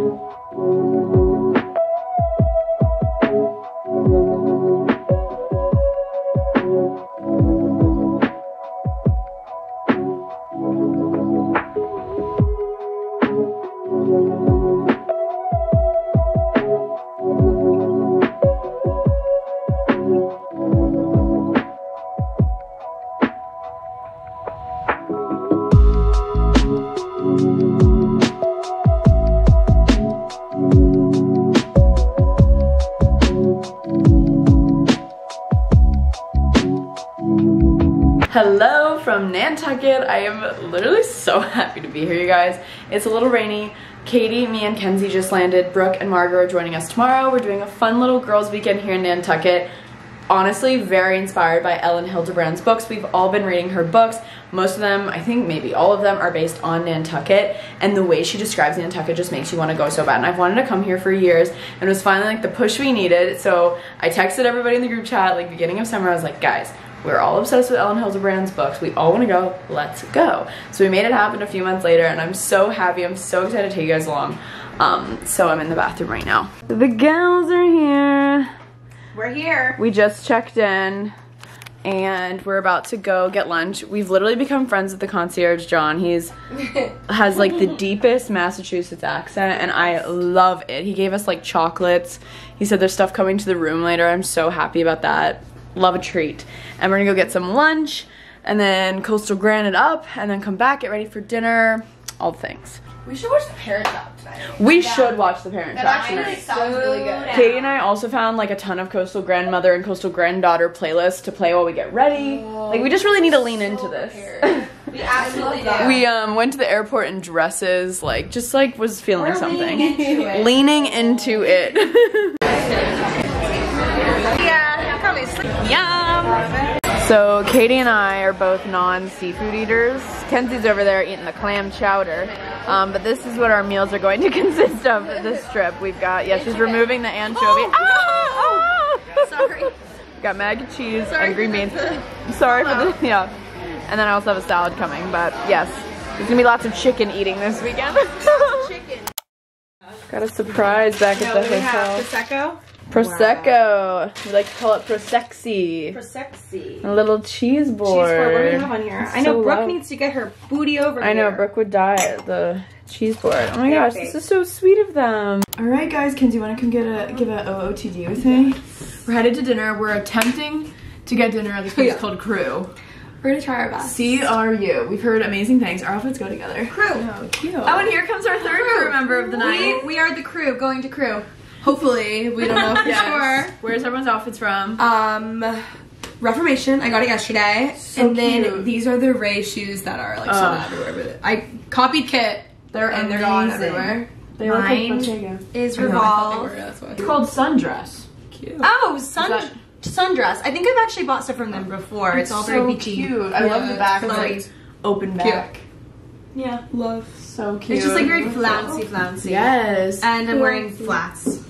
Hello It's a little rainy. Katie, me, and Kenzie just landed. Brooke and Margot are joining us tomorrow. We're doing a fun little girls' weekend here in Nantucket. Honestly, very inspired by Elin Hilderbrand's books. We've all been reading her books. Most of them, I think maybe all of them, are based on Nantucket. And the way she describes Nantucket just makes you want to go so bad. And I've wanted to come here for years. And it was finally like the push we needed. So I texted everybody in the group chat, like beginning of summer. I was like, guys, we're all obsessed with Elin Hilderbrand's books. We all want to go. Let's go. So we made it happen a few months later, and I'm so happy. I'm so excited to take you guys along. Um, so I'm in the bathroom right now. The gals are here. We're here. We just checked in, and we're about to go get lunch. We've literally become friends with the concierge, John. He's has like the deepest Massachusetts accent, and I love it. He gave us like chocolates. He said there's stuff coming to the room later. I'm so happy about that love a treat. And we're gonna go get some lunch and then coastal grand it up and then come back, get ready for dinner, all the things. We should watch The Parent Trap tonight. We should watch The Parent That Trap. actually tonight. sounds really good. Katie and I also found like a ton of coastal grandmother and coastal granddaughter playlists to play while we get ready. like we just really need to lean into this. We absolutely do. we um went to the airport in dresses, like just like was feeling We're something. leaning into it. Leaning into it. Yeah, probably sleep. Yum! So Katie and I are both non-seafood eaters. Kenzie's over there eating the clam chowder. Um, but this is what our meals are going to consist of this trip. We've got, yeah, she's removing the anchovy. Ah! Ah! Sorry. Got mac and cheese Sorry and green beans. Sorry for the, yeah. And then I also have a salad coming, but yes. There's gonna be lots of chicken eating this weekend. Chicken. Got a surprise back at the we hotel. have Prosecco. Prosecco. We like to call it Prosexy. Prosexy. A little cheese board. Cheese board. What do we have on here? I know So Brooke loud. needs to get her booty over I know. Brooke would die at the cheese board. Oh my Yeah, gosh, this is so sweet of them. All right, guys, Kenzie, you want to come get a give a OOTD with me? We're headed to dinner. We're attempting to get dinner at this place Yeah. called Cru. We're gonna try our best. C R U. We've heard amazing things. Our outfits go together. Crew. Oh, cute. Oh, and here comes our third crew member of the We, night. we are the crew going to crew. Hopefully, we don't know for Yes. Where's everyone's outfits from? Um, Reformation. I got it yesterday, So and then these are the Ray shoes that are like sold out everywhere. But I copied Kit. They're and they're gone everywhere. They look like Mine Is I know, I Revolve. thought they were, that's why. It's called sundress. Cute. Oh, sun that- sundress. I think I've actually bought stuff from them before. It's, all very so beachy. cute. I love the back. It's like open back. Yeah, love. so cute. It's just like very flouncy, flouncy. Yes. And I'm wearing flats.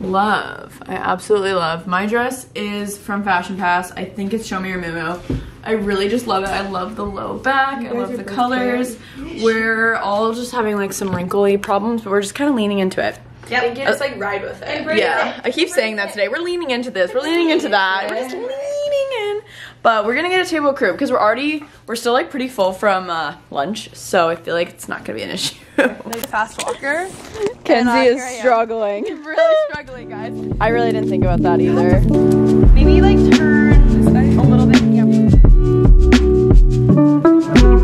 Love. I absolutely love. My dress is from Fashion Pass. I think it's Show Me Your Moo. I really just love it. I love the low back. I love the both colors. We're all just having like some wrinkly problems, but we're just kind of leaning into it. Yep. You can just uh, like ride with it. Yeah, it. I keep saying that today. We're leaning into this. We're leaning into that. We're just leaning in. But we're gonna get a table Cru because we're already we're still like pretty full from uh, lunch, so I feel like it's not gonna be an issue. Like fast walker. Kenzie uh, is here I am. struggling. really struggling, guys. I really didn't think about that either. Maybe like turn a little bit. Yep.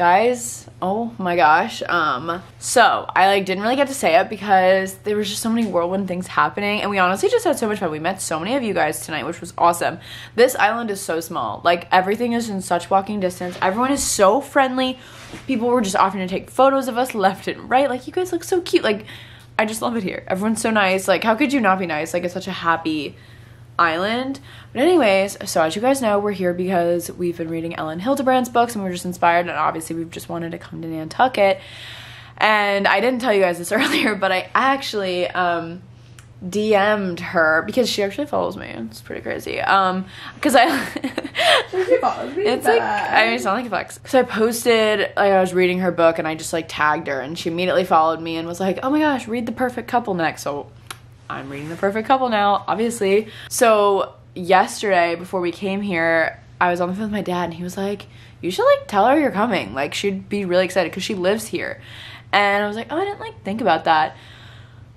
Guys, oh my gosh. Um, so I like didn't really get to say it because there was just so many whirlwind things happening, and we honestly just had so much fun. We met so many of you guys tonight, which was awesome. This island is so small. Like everything is in such walking distance. Everyone is so friendly. People were just offering to take photos of us left and right. Like you guys look so cute. Like I just love it here. Everyone's so nice. Like how could you not be nice? Like it's such a happy island. But anyways, so as you guys know, we're here because we've been reading Elin Hilderbrand's books and we're just inspired and obviously we've just wanted to come to Nantucket. And I didn't tell you guys this earlier, but I actually um DM'd her because she actually follows me. It's pretty crazy. Um, because I, it's like I mean, it's not like a flex. So I posted like I was reading her book and I just like tagged her and she immediately followed me and was like, "Oh my gosh, read The Perfect Couple next." So I'm reading The Perfect Couple now, obviously. So yesterday before we came here, I was on the phone with my dad and he was like, "You should like tell her you're coming. Like she'd be really excited because she lives here." And I was like, "Oh, I didn't like think about that."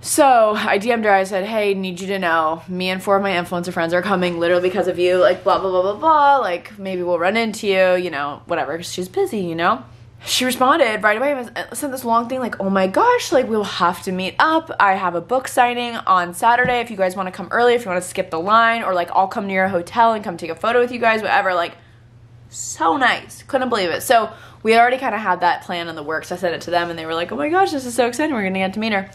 So I DM'd her. I said, "Hey, need you to know, me and four of my influencer friends are coming, literally because of you. Like, blah blah blah blah blah. Like, maybe we'll run into you, you know, whatever. Because she's busy, you know." She responded right away. and Sent this long thing like, "Oh my gosh, like we'll have to meet up. I have a book signing on Saturday. If you guys want to come early, if you want to skip the line, or like I'll come near a hotel and come take a photo with you guys, whatever." Like, so nice. Couldn't believe it. So we already kind of had that plan in the works. I sent it to them, and they were like, "Oh my gosh, this is so exciting. We're gonna get to meet her."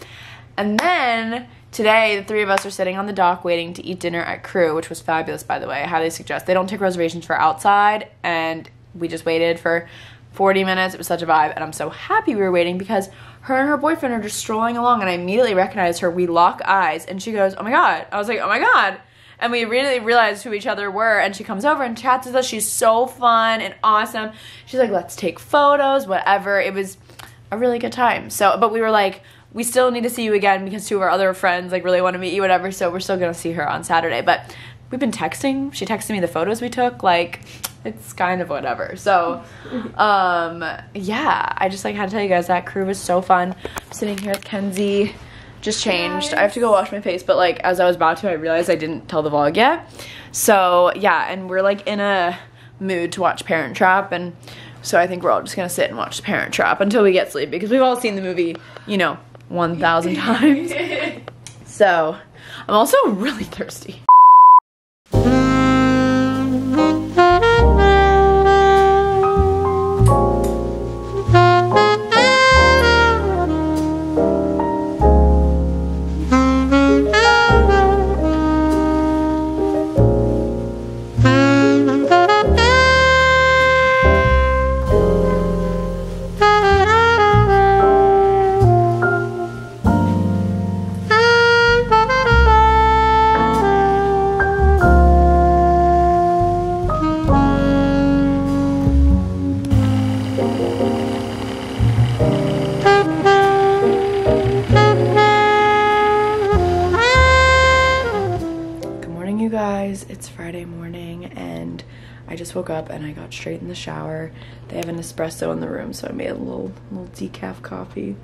And then today, the three of us are sitting on the dock waiting to eat dinner at Cru, which was fabulous, by the way. I highly suggest. They don't take reservations for outside, and we just waited for 40 minutes. It was such a vibe, and I'm so happy we were waiting because her and her boyfriend are just strolling along, and I immediately recognized her. We lock eyes, and she goes, Oh my God. I was like, Oh my God. And we immediately realized who each other were, and she comes over and chats with us. She's so fun and awesome. She's like, Let's take photos, whatever. It was a really good time. So, but we were like, we still need to see you again because two of our other friends like really want to meet you, whatever. So we're still gonna see her on Saturday. But we've been texting. She texted me the photos we took. Like it's kind of whatever. So um yeah, I just like had to tell you guys that Cru was so fun. I'm sitting here with Kenzie. Just changed. I have to go wash my face, but like as I was about to, I realized I didn't tell the vlog yet. So yeah, and we're like in a mood to watch Parent Trap and so I think we're all just gonna sit and watch Parent Trap until we get sleep because we've all seen the movie, you know, 1,000 times. So, I'm also really thirsty. Just woke up and I got straight in the shower. They have an espresso in the room, so I made a little little decaf coffee.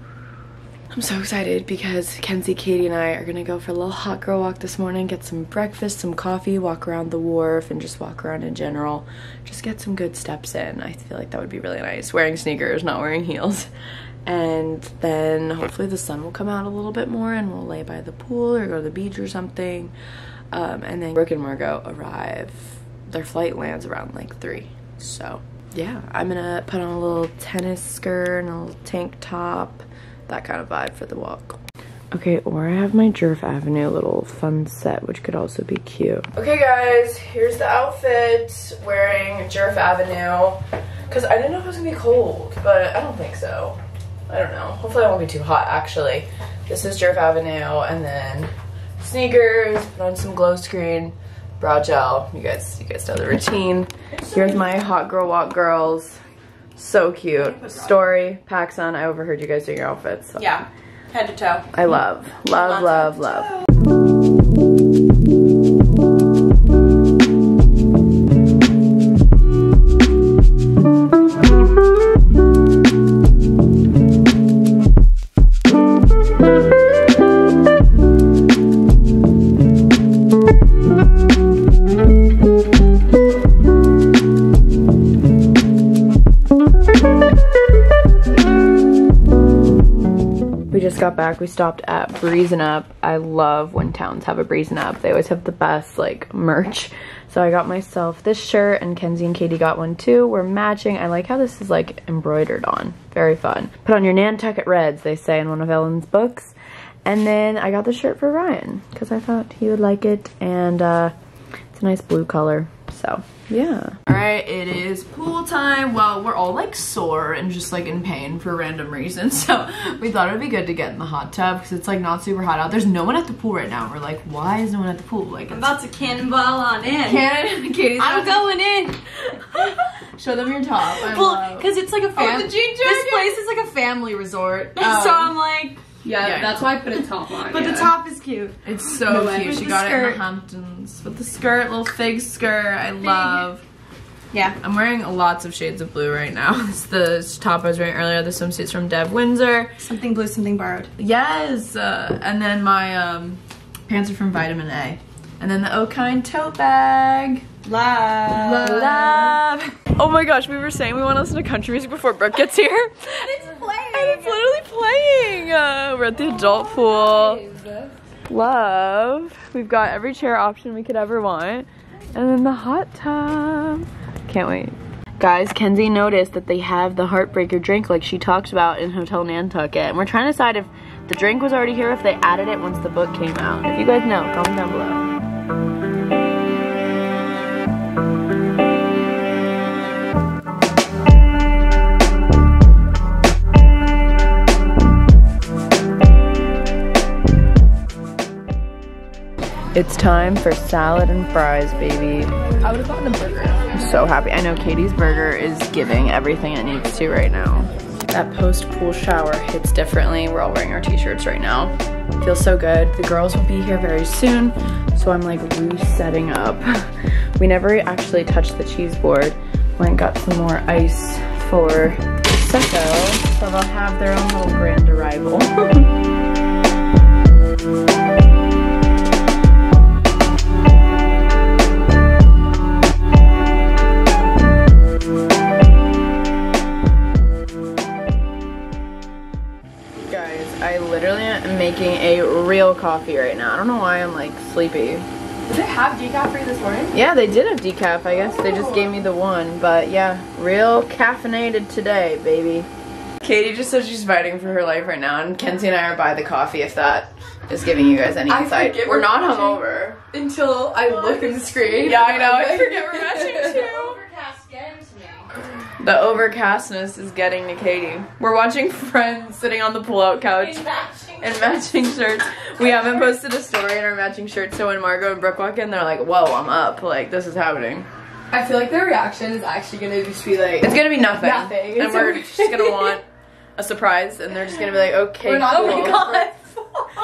I'm so excited because Kenzie, Katie, and I are gonna go for a little hot girl walk this morning, get some breakfast, some coffee, walk around the wharf, and just walk around in general. Just get some good steps in. I feel like that would be really nice. Wearing sneakers, not wearing heels. And then hopefully the sun will come out a little bit more and we'll lay by the pool or go to the beach or something. Um, and then Brooke and Margot arrive their flight lands around like three. So yeah, I'm gonna put on a little tennis skirt and a little tank top, that kind of vibe for the walk. Okay, or I have my Djerf Avenue little fun set, which could also be cute. Okay guys, here's the outfit, wearing Djerf Avenue, because I didn't know if it was gonna be cold, but I don't think so. I don't know, hopefully I won't be too hot actually. This is Djerf Avenue, and then sneakers, put on some glow screen, brow gel. You guys, you guys know the routine. Here's my hot girl walk girls. So cute. Story, PacSun. I overheard you guys doing your outfits. So. Yeah, head to toe. I love, love, love, love. We stopped at Breezing Up. I love when towns have a Breezing Up. They always have the best like merch. So I got myself this shirt and Kenzie and Katie got one too. We're matching. I like how this is like embroidered on. Very fun. Put on your Nantucket Reds, they say in one of Elin's books. And then I got the shirt for Ryan because I thought he would like it. And uh, It's a nice blue color. So yeah. All right, it is pool time. Well, we're all like sore and just like in pain for random reasons. So we thought it'd be good to get in the hot tub because it's like not super hot out. There's no one at the pool right now. We're like, why is no one at the pool? Like, I'm about to cannonball on in. Cannon. Katie's I'm going in. Show them your top. I Well, because it's like a oh, fam- the jean This place is like a family resort. Oh. So um, I'm like, Yeah, Yeah. that's why I put a top on. but yeah. the top is cute. It's so No cute. She the got it in skirt. the Hamptons with the skirt, little fig skirt. I love. Yeah. I'm wearing lots of shades of blue right now. It's the top I was wearing earlier. The swimsuit's from Dev Windsor. Something blue, something borrowed. Yes, uh, and then my um, pants are from Vitamin A, and then the Okine tote bag. Love. Love. Oh my gosh, we were saying we want to listen to country music before Brooke gets here. It's playing. And it's literally playing. Uh, we're at the adult pool. Love. We've got every chair option we could ever want. And then the hot tub. Can't wait. Guys, Kenzie noticed that they have the Heartbreaker drink like she talked about in Hotel Nantucket. And we're trying to decide if the drink was already here, if they added it once the book came out. If you guys know, comment down below. It's time for salad and fries, baby. I would have gotten a burger. I'm so happy. I know Katie's burger is giving everything it needs to right now. That post pool shower hits differently. We're all wearing our t-shirts right now. Feels so good. The girls will be here very soon, so I'm like resetting up. We never actually touched the cheese board. Went and got some more ice for Prosecco, so they'll have their own little grand arrival. making a real coffee right now. I don't know why I'm like sleepy. Did they have decaf for you this morning? Yeah, they did have decaf. I guess they just gave me the one. But yeah, real caffeinated today, baby. Katie just said she's fighting for her life right now, and Kenzie and I are by the coffee if that is giving you guys any insight. We're we're not hungover. Until I look in the screen. Yeah, I know. I forget we're matching too. Overcast getting to me. The overcastness is getting to Katie. We're watching Friends sitting on the pull-out couch. and matching shirts. We haven't posted a story in our matching shirts, so when Margot and Brooke walk in, they're like, "Whoa, I'm up! Like this is happening." I feel like their reaction is actually gonna just be like, It's gonna be nothing, Nothing. and It's we're okay. just gonna want a surprise, and they're just gonna be like, "Okay, We're not cool." gonna God.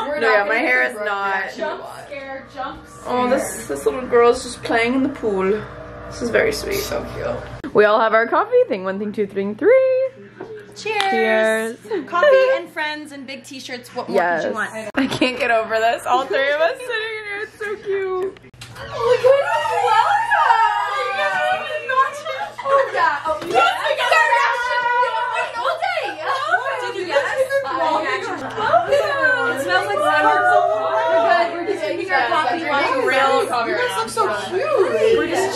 We're No, not yeah, my hair is not- Jump scare, jump scare. Oh, this this little girl's just playing in the pool. This is very sweet. So cute. We all have our coffee thing. One thing, two thing, three. Cheers. Cheers. Coffee and friends and big t-shirts. What more Yes. could you want? I can't get over this. All three of us sitting here. It's so cute. Oh, oh yeah. Oh, yes. I got that reaction all day. Did you get it? It smells like summer. We're good. We're just drinking our coffee. Real coffee right now. so cute.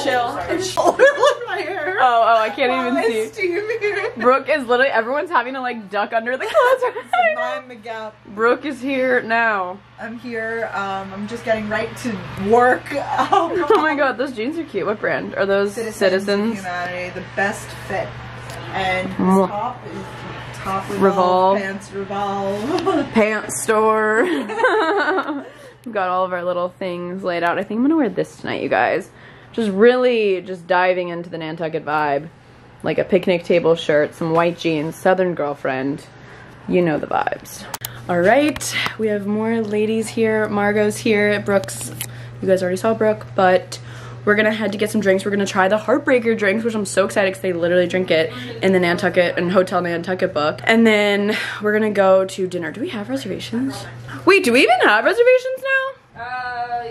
Chill. Oh, look at my hair. Oh, oh, I can't even see. steamy. Brooke is literally everyone's having to like duck under the clothes. I'm Miguel. Brooke is here now. I'm here. Um, I'm just getting right to work. Oh, Oh my god, those jeans are cute. What brand are those? Citizens, Citizens. Humanity, the best fit. And this Mwah. top is top revolve, Revolve. pants revolve. Pants store. We've got all of our little things laid out. I think I'm gonna wear this tonight, you guys. Just really just diving into the Nantucket vibe. Like a picnic table shirt, some white jeans, Southern girlfriend. You know the vibes. All right, we have more ladies here. Margot's here. Brooks, you guys already saw Brooke, but we're gonna head to get some drinks. We're gonna try the Heartbreaker drinks, which I'm so excited because they literally drink it in the Nantucket and Hotel Nantucket book. And then we're gonna go to dinner. Do we have reservations? Wait, do we even have reservations now? Uh,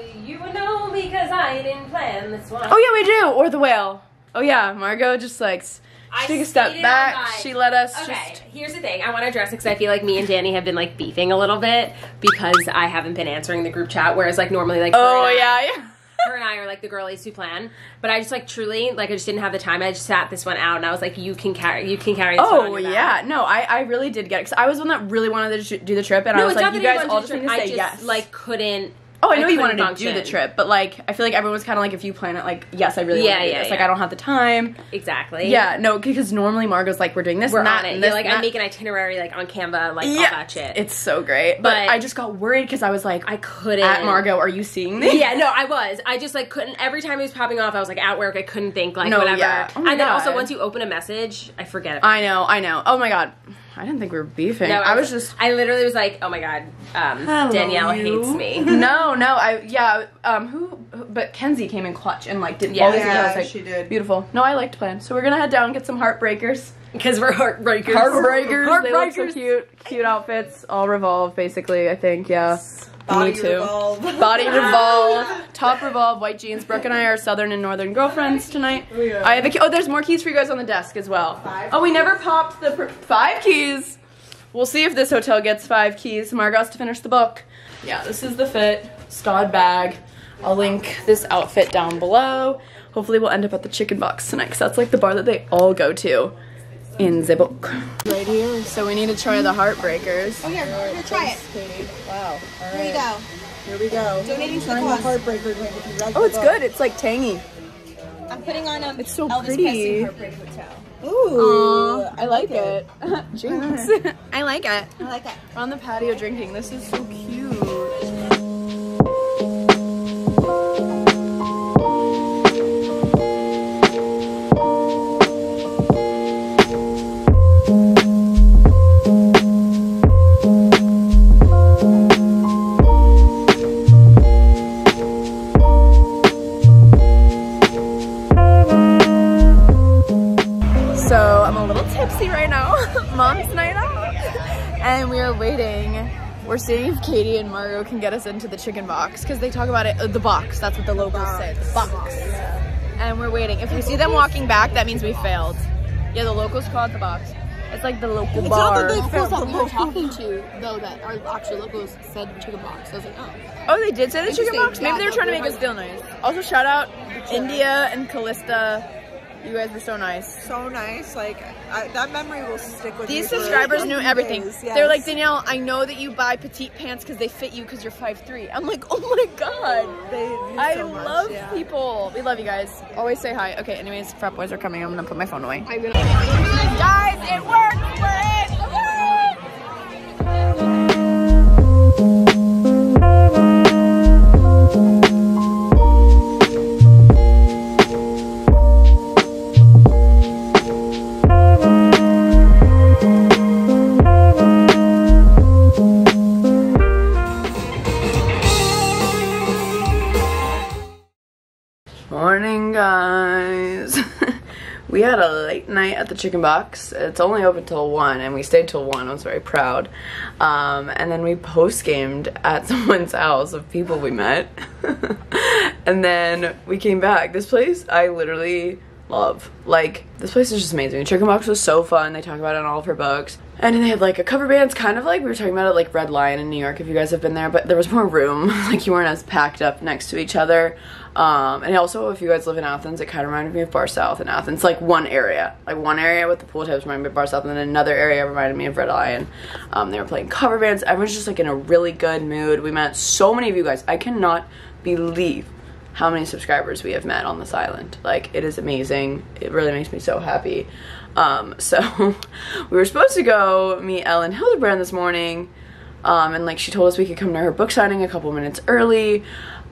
because I didn't plan this one. Oh yeah, we do. Or the whale. Oh yeah, Margot just like s- I took a step back. my- She let us Okay, just. here's the thing. I want to address it because I feel like me and Danny have been like beefing a little bit because I haven't been answering the group chat. Whereas like normally like Oh I- yeah, yeah. her and I are like the girlies who plan. But I just like truly like I just didn't have the time. I just sat this one out and I was like, you can carry you can carry this Oh yeah, no, I, I really did get it because I was one that really wanted to do the trip, and I was like, you guys all just need to I say just yes. like couldn't Oh, I know you couldn't wanted to do the trip, but like, I feel like everyone's kind of like, if you plan it, like, yes, I really Yeah, want to do yeah, this. Like, yeah. I don't have the time. Exactly. Yeah, no, because normally Margot's like, we're doing this We're and that on it. and Yeah, this like and I make an itinerary like on Canva, like all yeah, that shit. It's so great, but, But- I just got worried because I was like, I couldn't. at Margot, are you seeing this? Yeah, no, I was. I just like couldn't. Every time it was popping off, I was like at work. I couldn't think like No, whatever. yeah. Oh and then also once you open a message, I forget it. I know, I know. Oh my god, I didn't think we were beefing. No, I was just. I literally was like, oh my god, um, Danielle you. hates me. No, no, I yeah. Um, who? who- But Kenzie came in clutch and like didn't. Yeah. always Yeah, I was like, she did. Beautiful. No, I liked plan. So we're gonna head down and get some heartbreakers. Because we're heartbreakers. Heartbreakers. They look so Heartbreakers. cute. Cute outfits. All revolve, basically. I think. Yeah. Body Me too. revolve. Body revolve, top revolve, white jeans. Brooke and I are southern and northern girlfriends tonight. I have a key. Oh, there's more keys for you guys on the desk as well. Five oh, we never popped the pr- five keys. We'll see if this hotel gets five keys. Margot's to finish the book. Yeah, this is the fit. Stod bag. I'll link this outfit down below. Hopefully, we'll end up at the chicken box tonight because that's like the bar that they all go to in the book. Right here. So we need to try the heartbreakers. Oh, here, here, try it. Wow. All Here we go. Here we go. Donating to the Trying cause. Heartbreaker drink if you read Oh, it's book. good. It's like tangy. I'm putting on a It's so Elvis pretty. Presley Heartbreak Hotel. Ooh. I like it. Jinx. I like it. I like it. We're on the patio drinking. This is so cute. We're seeing if Katie and Margot can get us into the chicken box because they talk about it. Uh, the box. That's what the locals say. The box. And we're waiting. If we see them walking back, that means we failed. Yeah, the locals call it the box. It's like the local bar. It's not The locals that we were talking to, though, that are actually locals said chicken box. I was like, oh. Oh, they did say the chicken box. Maybe Yeah, they were trying to make us feel nice. Also, shout out India and Callista. You guys were so nice. So nice. Like I, that memory will stick with These subscribers knew everything. days, They're like. Danielle, I know that you buy petite pants because they fit you because you're 5'3". I'm like, oh my god. They I so much, love yeah. people. We love you guys. Always say hi. Okay, anyways, frat boys are coming. I'm gonna put my phone away. Guys, it worked. We're in. Woo! Night at the chicken box. It's only open till 1, and we stayed till 1. I was very proud. Um, and then we post gamed at someone's house of people we met. and then we came back. This place, I literally love. Like, this place is just amazing. Chicken Box was so fun. They talk about it in all of her books. And they had like a cover band. It's kind of like we were talking about it like Red Lion in New York if you guys have been there, but there was more room. like you weren't as packed up next to each other. Um, and also if you guys live in Athens, it kind of reminded me of Bar South in Athens. Like one area, like one area with the pool tables reminded me of Bar South, and then another area reminded me of Red Lion. Um, they were playing cover bands. Everyone's just like in a really good mood. We met so many of you guys. I cannot believe how many subscribers we have met on this island. Like, it is amazing. It really makes me so happy. Um, so, we were supposed to go meet Elin Hilderbrand this morning, um, and like she told us we could come to her book signing a couple minutes early.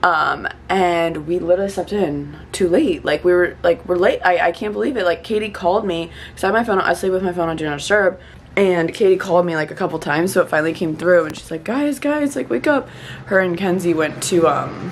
Um, and we literally stepped in too late. Like we were like we're late. I, I can't believe it. Like Katie called me because I have my phone. I sleep with my phone on do not disturb. And Katie called me like a couple times, so it finally came through. And she's like, "Guys, guys, like wake up!" Her and Kenzie went to um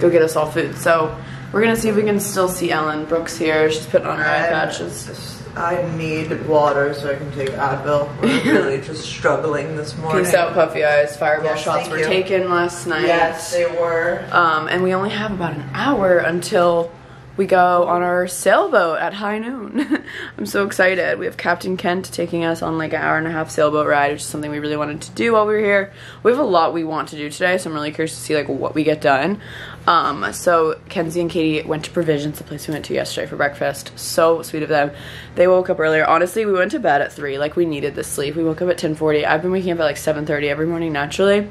go get us all food. So we're gonna see if we can still see Elin Brooks here. She's putting on her eye patches. I need water so I can take Advil. We're really just struggling this morning. Peace out, puffy eyes. Fireball Yes, shots were you. taken last night. Yes, they were. Um, and we only have about an hour until we go on our sailboat at high noon. I'm so excited. We have Captain Kent taking us on like an hour and a half sailboat ride, which is something we really wanted to do while we were here. We have a lot we want to do today, so I'm really curious to see like what we get done. Um, so Kenzie and Katie went to Provisions, the place we went to yesterday for breakfast. So sweet of them. They woke up earlier. Honestly, we went to bed at three. Like we needed the sleep. We woke up at 10:40. I've been waking up at like 7:30 every morning naturally.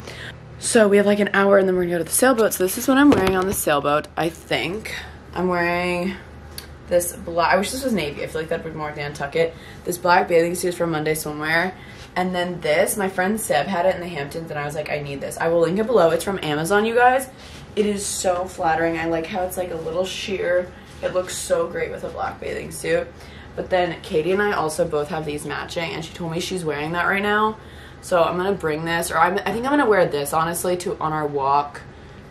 So we have like an hour and then we're gonna go to the sailboat. So this is what I'm wearing on the sailboat, I think. I'm wearing this black, I wish this was navy. I feel like that would be more Nantucket. This black bathing suit is from Monday Swimwear. And then this, my friend Seb had it in the Hamptons and I was like, I need this. I will link it below. It's from Amazon, you guys. It is so flattering. I like how it's like a little sheer. It looks so great with a black bathing suit. But then Katie and I also both have these matching and she told me she's wearing that right now. So I'm gonna bring this, or I'm, I think I'm gonna wear this honestly to on our walk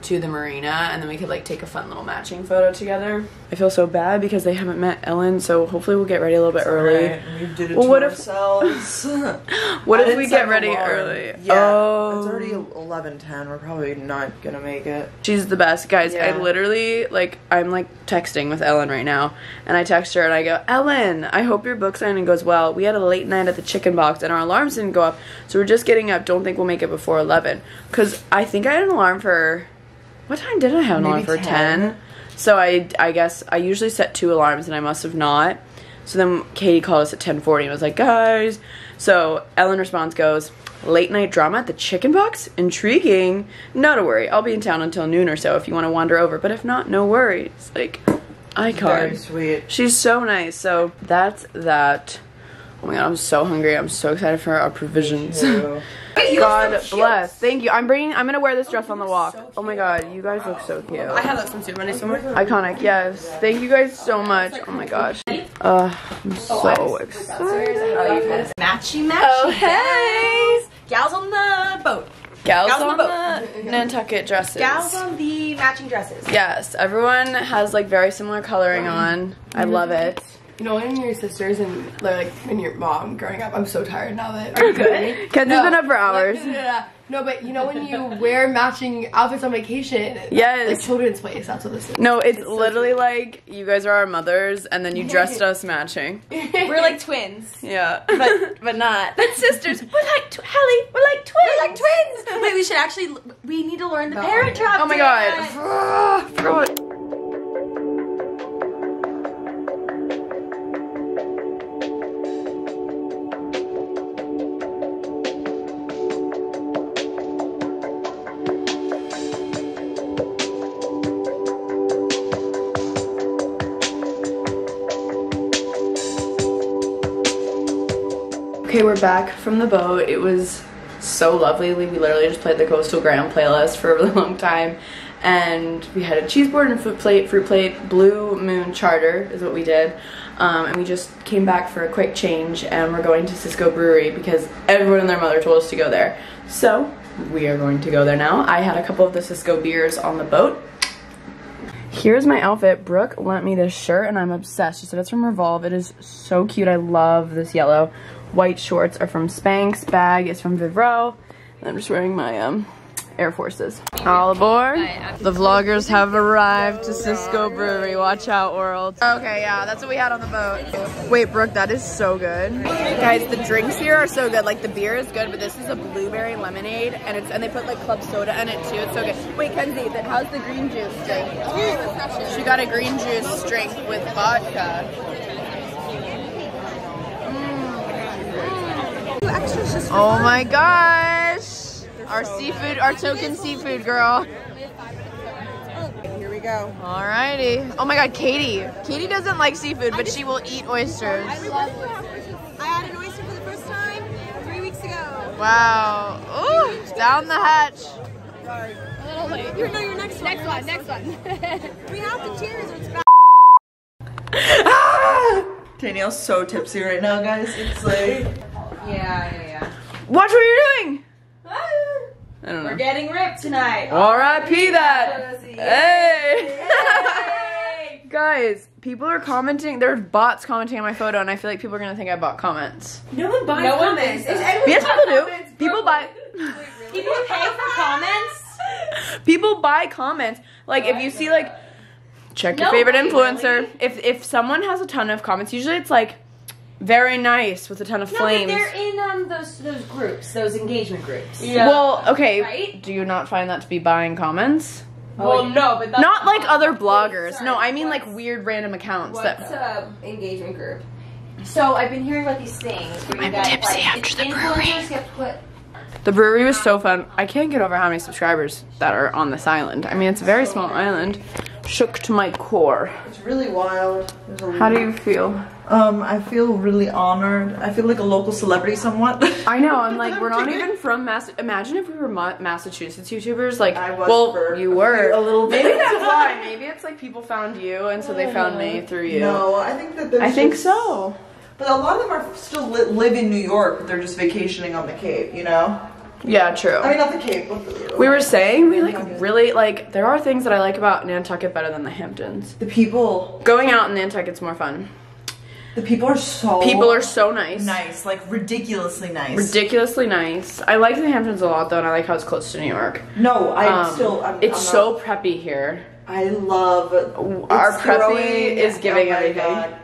to the marina, and then we could like take a fun little matching photo together. I feel so bad because they haven't met Elin, so hopefully we'll get ready a little bit early. Right, we did it Well, to what if- ourselves. What I if we get ready alarm. early? Yeah, oh, it's already 11:10. We're probably not gonna make it. She's the best, guys. I literally like I'm like texting with Elin right now, and I text her and I go, Elin, I hope your book signing goes well. We had a late night at the Chicken Box and our alarms didn't go up, so we're just getting up. Don't think we'll make it before eleven, cause I think I had an alarm for what time did I have an alarm for 10? ten? So I I guess I usually set two alarms and I must have not. So then Katie called us at 10:40 and was like, "Guys." So Elin response goes, "Late night drama at the Chicken Box? Intriguing. Not a worry. I'll be in town until noon or so if you want to wander over, but if not, no worries." Like icon. Very sweet. She's so nice. So that's that. Oh my god, I'm so hungry. I'm so excited for our provisions. God bless. Thank you. I'm bringing. I'm gonna wear this dress on the walk. Oh my god, you guys look so cute. I had that swimsuit Monday somewhere. Iconic, yes. Thank you guys so much. Oh my gosh. Uh, I'm so excited. Matchy matchy. Oh, hey! Gals on the boat. Gals Gals on on the Nantucket dresses. Gals on the matching dresses. Yes, everyone has like very similar coloring on. I love it. You know, when your sisters and like when your mom growing up, I'm so tired now that. Are you good? Kenzie's been up for hours. No, no, no, no. No, but you know when you wear matching outfits on vacation? Yes. Like children's place, that's what this is. No, it's literally like you guys are our mothers, and then you dressed us matching. We're like twins. Yeah. But but not. But sisters. We're like tw- Hallie. We're like twins. We're like twins. Wait, we should actually. We need to learn the parent trap. Oh my dance. god. Okay, we're back from the boat. It was so lovely. We literally just played the Coastal Graham playlist for a really long time. And we had a cheese board and fruit plate, fruit plate, Blue Moon Charter is what we did. Um, and we just came back for a quick change and we're going to Cisco Brewery because everyone and their mother told us to go there. So we are going to go there now. I had a couple of the Cisco beers on the boat. Here's my outfit. Brooke lent me this shirt and I'm obsessed. She said it's from Revolve. It is so cute. I love this yellow. White shorts are from Spanx. Bag is from Vivro. And I'm just wearing my um Air Forces. All aboard. The vloggers have arrived to Cisco Brewery. Watch out, world. Okay, yeah, that's what we had on the boat. Wait, Brooke, that is so good. Guys, the drinks here are so good. Like the beer is good, but this is a blueberry lemonade, and it's and they put like club soda in it too. It's so good. Wait, Kenzie, th- how's the green juice drink? She got a green juice drink with vodka. Oh my gosh! Our seafood, our token seafood girl. Here we go. Alrighty. Oh my god, Katie. Katie doesn't like seafood, but she will eat oysters. I love oysters. I had an oyster for the first time three weeks ago. Wow. Ooh, down the hatch. A little late. You're, no, your next one. Next one, next one. we have to cheers or it's bad. Danielle's so tipsy right now, guys. It's like Yeah, yeah, yeah. Watch what you're doing. Ah! I don't know. We're getting ripped tonight. R.I.P. that. Hey. Guys, people are commenting. There's bots commenting on my photo, and I feel like people are gonna think I bought comments. No one buys no comments. Is anyone Yes, people do. People buy. People pay for comments. people buy comments. Like if you see like check your No favorite way, influencer. really? If if someone has a ton of comments, usually it's like very nice with a ton of No, but flames. they're in um those those groups, those engagement groups. Yeah. Well, okay. Right? Do you not find that to be buying comments? Well, no, but that's Not like other bloggers. No, I mean like weird random accounts What's that. uh, engagement group? So I've been hearing about these things where I'm guys tipsy like after the brewery. The brewery was so fun. I can't get over how many subscribers that are on this island. I mean, it's a very small island. Shook to my core. It's really wild. How do you feel? Um, I feel really honored. I feel like a local celebrity somewhat. I know. I'm like, we're not even from Mass. Imagine if we were Ma- Massachusetts YouTubers. Like, I was well, you were a little bit. Maybe that's why. Maybe it's like people found you, and so they found me through you. No, I think that there's I think so. But a lot of them are still li- live in New York. but They're just vacationing on the Cape, you know? Yeah, true. I mean, not the Cape. But the, we were saying we like really like. There are things that I like about Nantucket better than the Hamptons. the people. Going out in Nantucket's more fun. The people are so People are so nice. nice, like ridiculously nice. Ridiculously nice. I like the Hamptons a lot though, and I like how it's close to New York. no, I Um, still. I'm, it's I'm so Not, preppy here. I love. Our preppy is giving oh everything. God.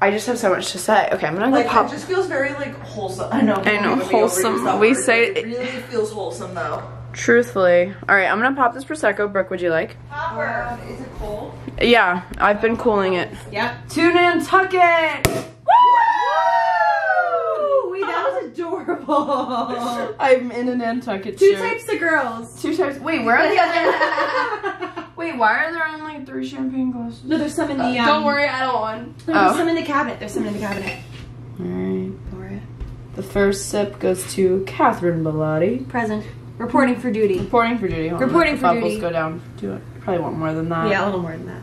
I just have so much to say. Okay, I'm gonna go Like pop. it just feels very like wholesome. I know. I know, wholesome. We say it really feels wholesome though. Truthfully, all right, I'm gonna pop this prosecco. Brooke, would you like? Um, is it cold? Yeah, I've been cooling it. Yep. To Nantucket. Woo! Wait, that was adorable. I'm in a Nantucket Two shirt. types of girls. Two types. Wait, where are the other? Wait, why are there only three champagne glasses? No, there's some in the. Um, Don't worry, I don't want. No, there's Oh. some in the cabinet. There's some in the cabinet. Alright. The first sip goes to Catherine Bellotti. Present. Reporting for duty. Reporting for duty. Hold Reporting for the bubbles duty. go down. Do it. Probably want more than that. yeah, a little more than that.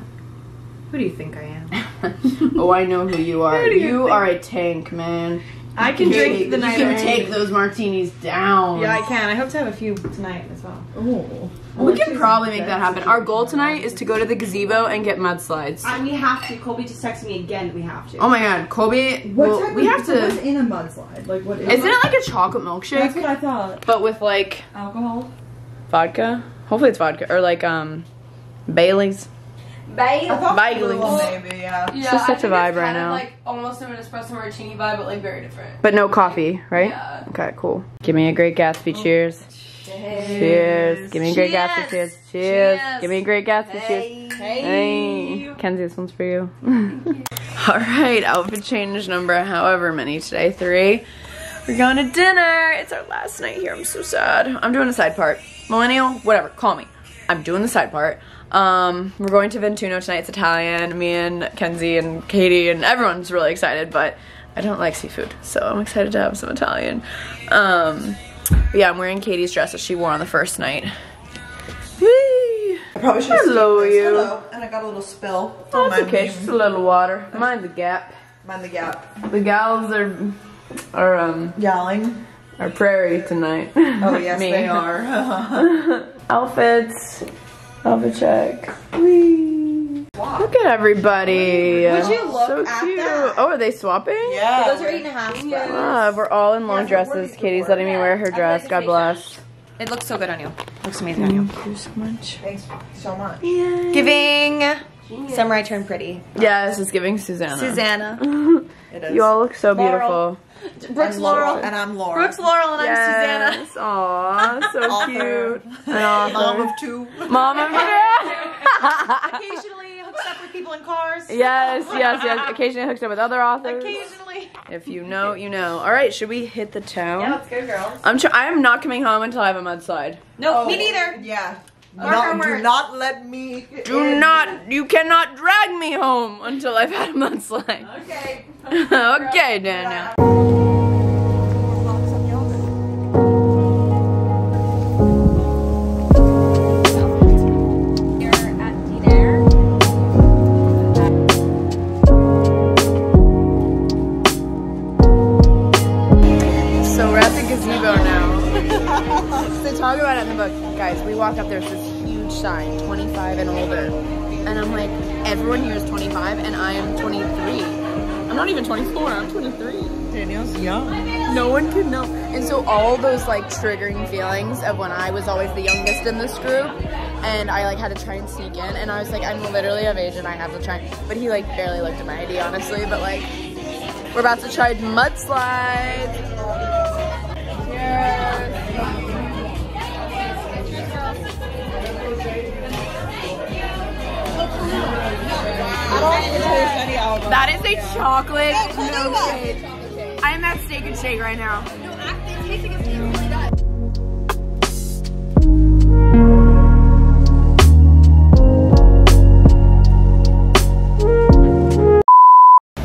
Who do you think I am? oh, I know who you are. Who do you You think? are a tank, man. I can drink take- the night. You can take those martinis down. Yeah, I can. I hope to have a few tonight as well. Oh. We can probably make that happen. Our goal tonight is to go to the gazebo and get mudslides. And we have to. Colby just texted me again. We have to. Oh my god, Colby. Well, we have to. What's to. in a mudslide? Like what is? Isn't it like a chocolate milkshake? That's what I thought. but with like Alcohol. vodka? Hopefully it's vodka or like um Bailey's. I thought Bailey. Well, maybe, yeah. It's just such a vibe right now. Like almost an espresso martini vibe, but like very different. But no coffee, right? Yeah. Okay, cool. Give me a great Gatsby. Cheers. Cheers. Give me a great Gatsby. Cheers. Cheers. Give me a great Gatsby. Cheers. Hey. Kenzie, this one's for you. All right, outfit change number however many today. Three. We're going to dinner. It's our last night here. I'm so sad. I'm doing a side part. Millennial, whatever, call me. I'm doing the side part. Um, we're going to Ventuno tonight. It's Italian. Me and Kenzie and Katie and everyone's really excited, but I don't like seafood, so I'm excited to have some Italian. Um, but yeah, I'm wearing Katie's dress that she wore on the first night. Whee! I probably should have Hello, you. Hello. And I got a little spill. Oh, it's okay. Just a little water. Mind the gap. Mind the gap. The gals are are um Yelling. are prairie tonight. Oh, yes, they are. Outfits. Outfit check. Whee. Look at everybody. Would you look so at cute. that? Oh, are they swapping? yeah. Those are eight and a half squares. We're all in long Yeah, dresses. Katie's letting me wear her dress. God bless. It looks so good on you. Looks amazing on you. Thank you so much. Thanks so much. Giving Summer I Turn Pretty. Yeah, this is giving Susanna. Susanna. It is. You all look so Laurel. beautiful. Brooks I'm Laurel. And I'm Laura. Brooks Laurel and I'm Susanna. Yes. Aw, so cute. An author. Mom of two. Mom of Occasionally hooks up with people in cars. Yes, yes, yes. Occasionally hooked up with other authors. Occasionally. If you know, you know. All right, should we hit the town? Yeah, let's go, girls. I'm. Tr- I'm not coming home until I have a mudslide. No, Oh, me neither. Yeah. Mark Not- do not let me. Do in. not. You cannot drag me home until I've had a mudslide. Okay. okay, Daniel. Talk about it in the book. Guys, we walk up, there's this huge sign, 25 and older. And I'm like, everyone here is 25 and I am 23. I'm not even 24, I'm 23. Daniel's young. No one can know. And so all those like triggering feelings of when I was always the youngest in this group and I like had to try and sneak in and I was like, I'm literally of age and I have to try. But he like barely looked at my ID honestly, but like we're about to try mudslides. That is a chocolate milkshake. I am at Steak and Shake right now. No, acting tasting is really good.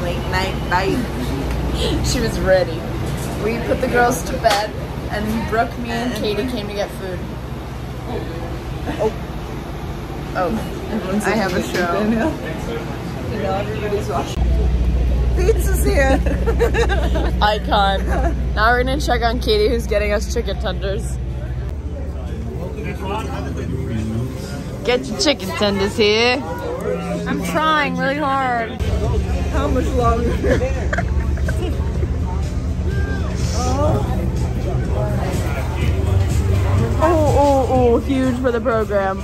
Late night night. She was ready. We put the girls to bed, and Brooke, me, and Katie came to get food. Oh. Oh. oh. I have a show. You know, everybody's watching. Pizza's here. Icon. Now we're gonna check on Katie, who's getting us chicken tenders. Get your chicken tenders here. I'm trying really hard. How much longer? Oh, oh, oh, huge for the program.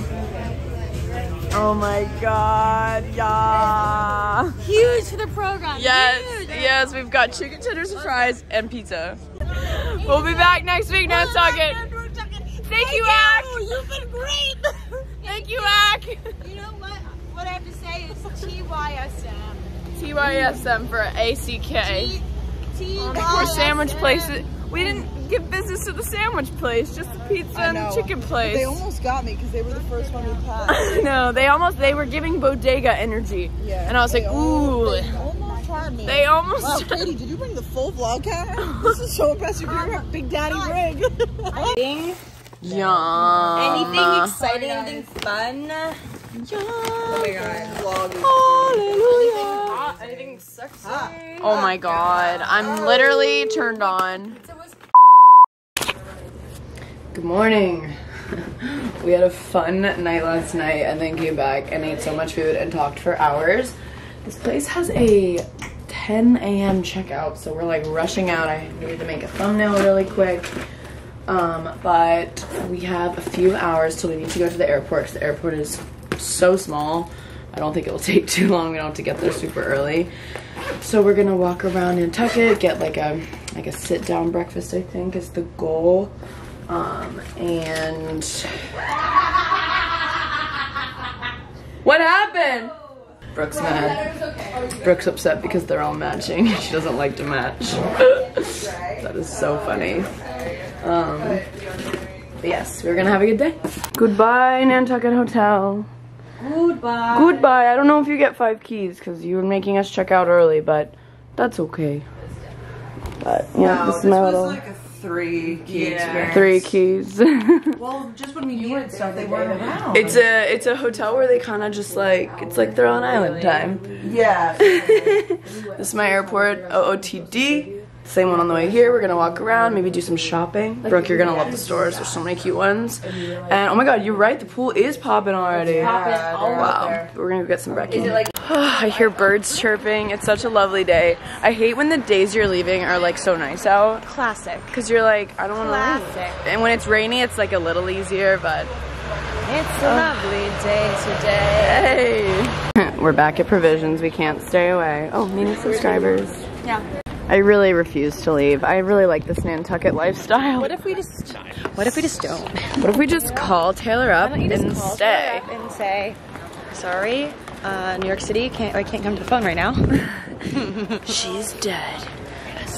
Oh my god, yeah. Huge for the program. Yes, yes, we've got chicken tenders and fries and pizza. We'll be back next week, Nantucket. Thank you, Ack. You've been great. Thank you, Ack. You know what? What I have to say is TYSM. TYSM for ACK. T For sandwich places. We didn't give business to the sandwich place, just the pizza and the chicken place. They almost got me because they were the first one we passed. no, they almost they were giving bodega energy. Yeah. And I was they like, almost- ooh. They almost had me. They almost Wow, Katie, did you bring the full vlog camera? This is so impressive. You're a Big Daddy Rig. Anything, Yum. anything exciting, anything fun? oh my god. Vlog is Anything sexy? Oh my god, I'm literally turned on. Good morning. We had a fun night last night and then came back and ate so much food and talked for hours. This place has a 10 a.m. checkout, so we're like rushing out. I needed to make a thumbnail really quick. Um, but we have a few hours till we need to go to the airport 'cause the airport is so small. I don't think it will take too long. We don't have to get there super early. So we're gonna walk around Nantucket, get like a like a sit down breakfast. I think is the goal. Um, and what happened? Brooke's mad. Brooke's upset because they're all matching. She doesn't like to match. that is so funny. Um, yes, we're gonna have a good day. Goodbye, Nantucket Hotel. Goodbye. Goodbye. I don't know if you get five keys because you were making us check out early, but that's okay. But yeah, this is my little like a three key experience. three keys. Well, just when we needed stuff, they weren't around. it's a it's a hotel where they kind of just like it's like they're on island time. yeah. This is my airport OOTD. Same one on the way here. We're gonna walk around, maybe do some shopping. Brooke, you're gonna love the stores. There's so many cute ones. And oh my god, you're right. The pool is popping already. Oh wow. We're gonna go get some brekkie. I hear birds chirping. It's such a lovely day. I hate when the days you're leaving are like so nice out. Classic. Cause you're like, I don't want to leave. Classic. And when it's rainy, it's like a little easier, but It's a lovely day today. hey. We're back at Provisions. We can't stay away. Oh, many subscribers. Yeah. I really refuse to leave. I really like this Nantucket lifestyle. What if we just? What if we just don't? What if we just call Taylor up Why don't just and call stay? her up and say, sorry, uh, New York City, can't I can't come to the phone right now. She's dead.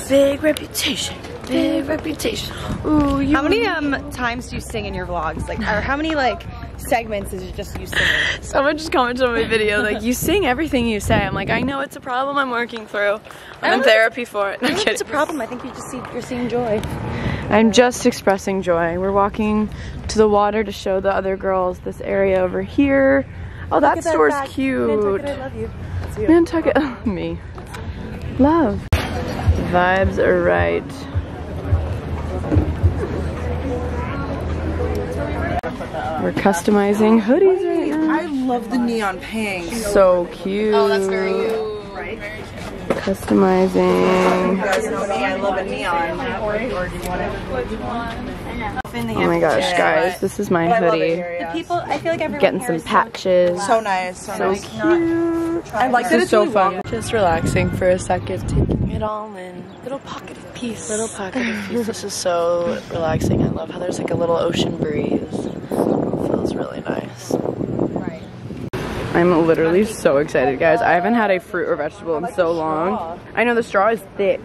Big reputation. Big reputation. Ooh, you. How many um times do you sing in your vlogs? Like, or how many like segments is it just you singing? Someone just commented on my video like, "You sing everything you say." I'm like, I know it's a problem I'm working through. I'm in don't- therapy for it. No, I don't kidding. it's a problem. I think you just see you're seeing joy. I'm just expressing joy. We're walking to the water to show the other girls this area over here. Oh, that Look at store's bag. cute. Nantucket, I love you. Nantucket, oh, me. Love. Vibes are right. We're customizing hoodies right now. I love the neon pink. So cute. Oh, that's very cute. Customizing. You guys know me, I love a neon. Oh my gosh, guys, this is my I love it hoodie. here, yeah. People, I feel like everyone Getting some patches. So nice, so, So nice. cute. I like This is so really fun. Just relaxing for a second, taking it all in. Little pocket of peace. Little pocket of peace. This is so relaxing. I love how there's like a little ocean breeze. It feels really nice. I'm literally so excited, guys. I haven't had a fruit or vegetable in so long. I know the straw is thick.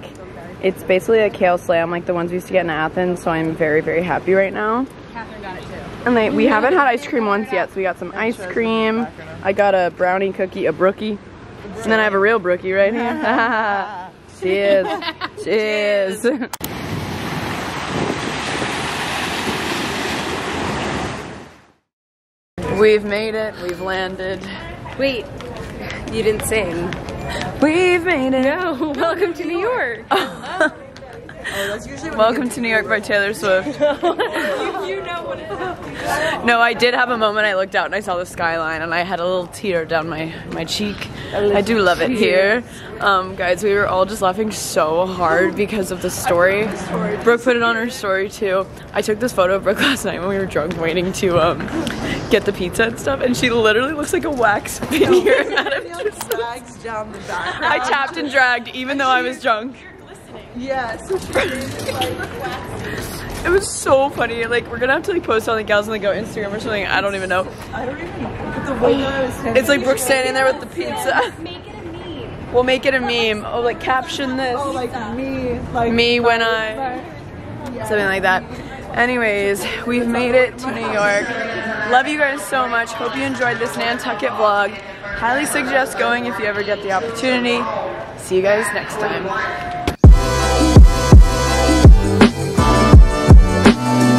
It's basically a kale slam like the ones we used to get in Athens, so I'm very, very happy right now. Catherine got it too. And they, we haven't had ice cream once yet, so we got some ice cream. I got a brownie cookie, a brookie. And then I have a real brookie right here. Cheers. Cheers. We've made it. We've landed. Wait, you didn't sing. We've made it. No, welcome to New York. Oh. Welcome to New York by Taylor Swift. No, I did have a moment. I looked out and I saw the skyline, and I had a little tear down my my cheek. I do love it here, um, guys. We were all just laughing so hard because of the story. Brooke put it on her story too. I took this photo of Brooke last night when we were drunk, waiting to um, get the pizza and stuff, and she literally looks like a wax figure. Drags down the. I tapped and dragged, even though I was drunk. Yes. It was so funny. Like we're gonna have to like post on the gals on the go Instagram or something. I don't even know. I don't even know. The way that I was standing. It's like Brooke standing there with the pizza. Make it a meme. We'll make it a meme. Oh, like caption this. Oh, like me. Like Me when I. Something like that. Anyways, we've made it to New York. Love you guys so much. Hope you enjoyed this Nantucket vlog. Highly suggest going if you ever get the opportunity. See you guys next time. 了。